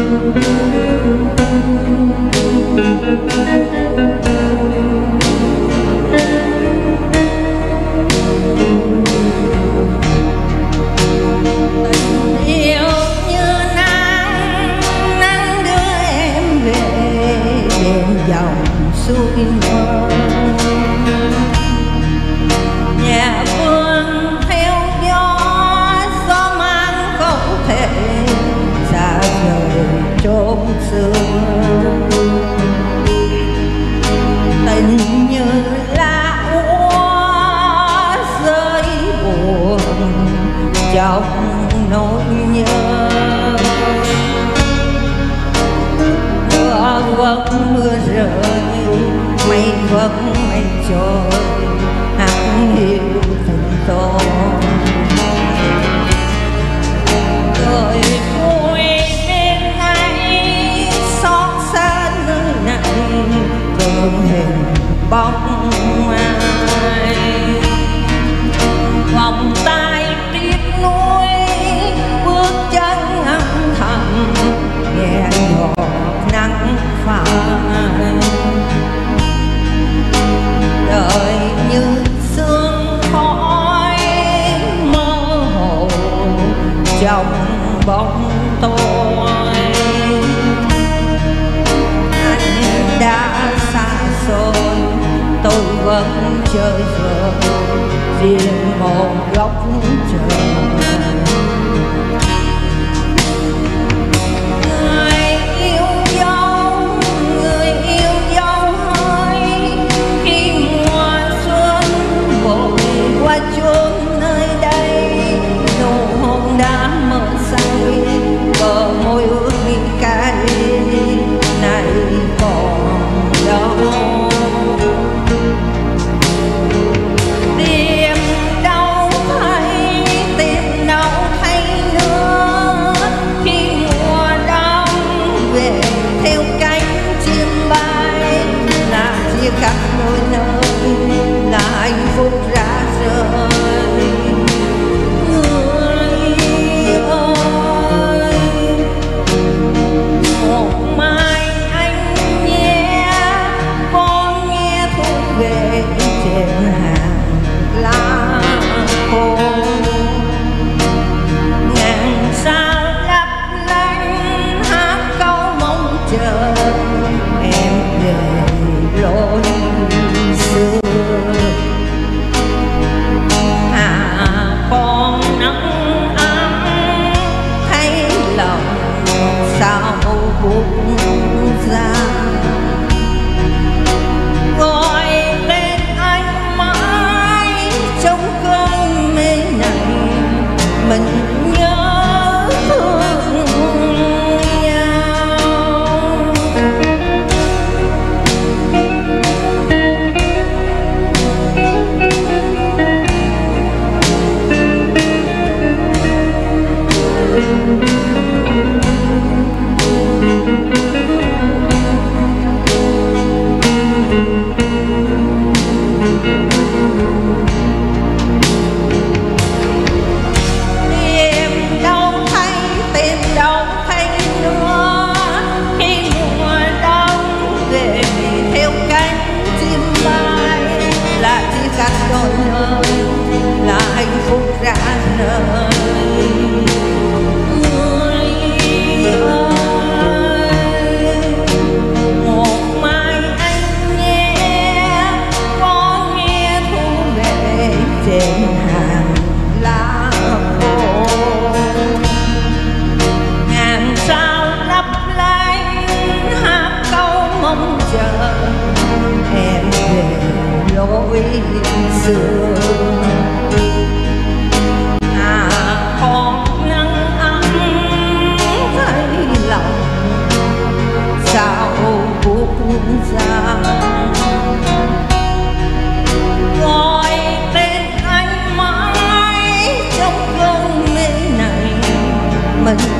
Thank you. tình như lá úa rơi buồn trong nỗi nhớ. Mưa vẫn mưa rơi, mây vẫn trong bóng tôi. Anh đã xa rồi, tôi vẫn chơi vời riêng một góc trời. khắp nơi nơi là hạnh phúc rã rời người ơi, một mai anh nhé con nghe thuộc về trên hàng lá khô ngàn sao lấp lánh hát câu mong chờ. xưa à nắng ấm thấy lòng sao của cuốn ra gọi tên anh mãi trong cơn mê này, mình